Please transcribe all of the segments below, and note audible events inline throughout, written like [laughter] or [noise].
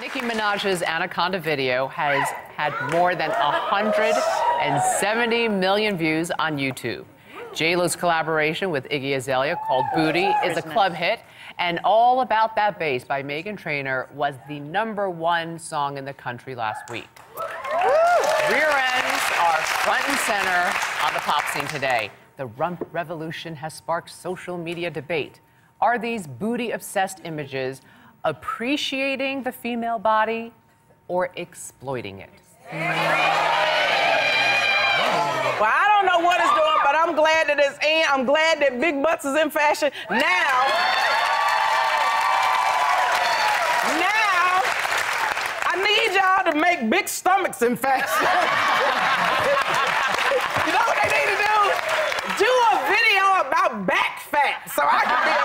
Nicki Minaj's Anaconda video has had more than 170 million views on YouTube. J-Lo's collaboration with Iggy Azalea called Booty is a club hit, and All About That Bass by Meghan Trainor was the number one song in the country last week. Rear ends are front and center on the pop scene today. The rump revolution has sparked social media debate. Are these booty-obsessed images appreciating the female body or exploiting it? Well, I don't know what it's doing, but I'm glad that it's in. I'm glad that big butts is in fashion. Now, now, I need y'all to make big stomachs in fashion. you know what they need to do? Do a video about back fat so I can be a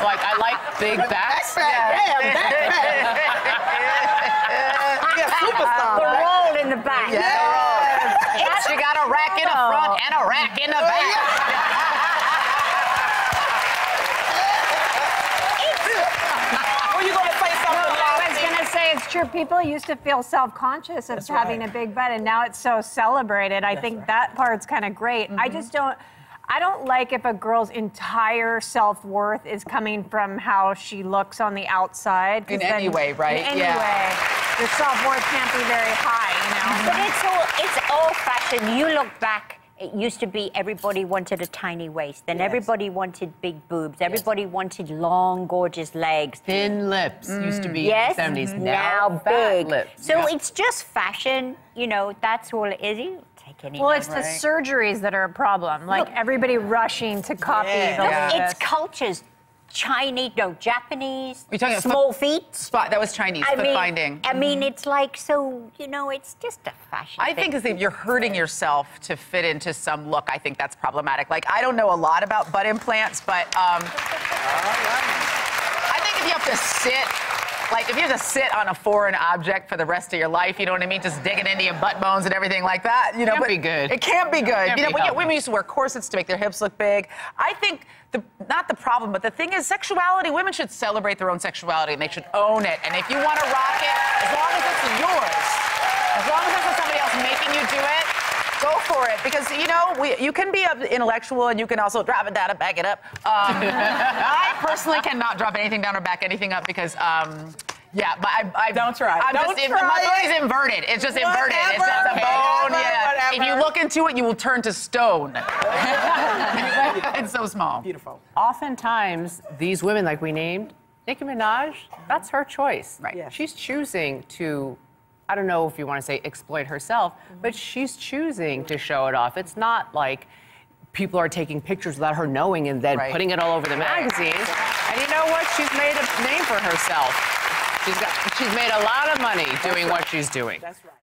Like, I like big back backs. fat. Yeah, back fat. Be a superstar. The roll in the back. Yeah. Yes. She got a rack in the oh. front and a rack in the oh, back. Were you gonna say something, I was gonna say it's true. People used to feel self-conscious of having right. a big butt, and now it's so celebrated. I think right. that part's kind of great. I mm-hmm. just don't. I don't like if a girl's entire self-worth is coming from how she looks on the outside. In any way, right? In any Yeah. way, your self-worth can't be very high. You know. But it's all it's old fashioned. You look back. It used to be everybody wanted a tiny waist, then everybody wanted big boobs, everybody wanted long, gorgeous legs. Thin lips used to be Yes, in the 70s. now, fat big. lips. So Yeah. it's just fashion. You know, that's all it is. You take any. Well, it's the surgeries that are a problem. Like Look- everybody rushing to copy Yeah. the Yeah. It's cultures. Chinese, no, Japanese, You're talking about small feet. Spot that was Chinese I foot mean, binding. I mean, it's like so. You know, it's just a fashion. I think thing. is if you're hurting yourself to fit into some look, I think that's problematic. Like I don't know a lot about butt implants, but um, [laughs] I think if you have to sit, like if you just sit on a foreign object for the rest of your life, you know what I mean, just digging into your butt bones and everything like that, you know, it Can't but be good. It can't be good. Can't you know, be women used to wear corsets to make their hips look big. I think the not the problem, but the thing is sexuality. Women should celebrate their own sexuality and they should own it. And if you want to rock it, as long as it's yours, as long as it's not somebody else making you do it, go for it. Because you know, we, you can be an intellectual and you can also drop it down and back it up. Um, [laughs] I personally cannot drop anything down or back anything up because. Um, yeah, but I, I Don't try. I'm Don't just, try my body's inverted. It's just inverted. It's just a bone. whatever, yeah. If you look into it, you will turn to stone. [laughs] it's so small. Beautiful. Oftentimes, these women, like we named, Nicki Minaj, that's her choice. Right. Yes. She's choosing to, I don't know if you want to say exploit herself, mm-hmm. but she's choosing to show it off. It's not like people are taking pictures without her knowing and then Right. putting it all over the magazines. And you know what? She's made a name for herself. She's got, she's made a lot of money doing what she's doing. That's right.